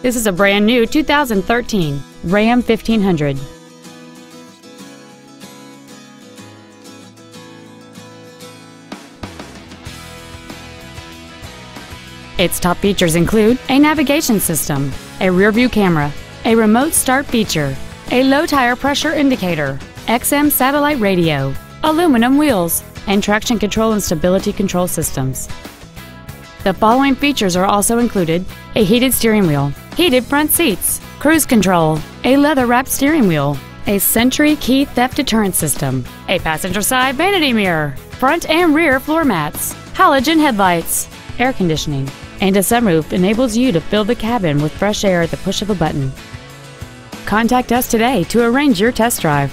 This is a brand new 2013 Ram 1500. Its top features include a navigation system, a rear-view camera, a remote start feature, a low tire pressure indicator, XM satellite radio, aluminum wheels, and traction control and stability control systems. The following features are also included a heated steering wheel, heated front seats, cruise control, a leather wrapped steering wheel, a Sentry key theft deterrent system, a passenger side vanity mirror, front and rear floor mats, halogen headlights, air conditioning, and a sunroof enables you to fill the cabin with fresh air at the push of a button. Contact us today to arrange your test drive.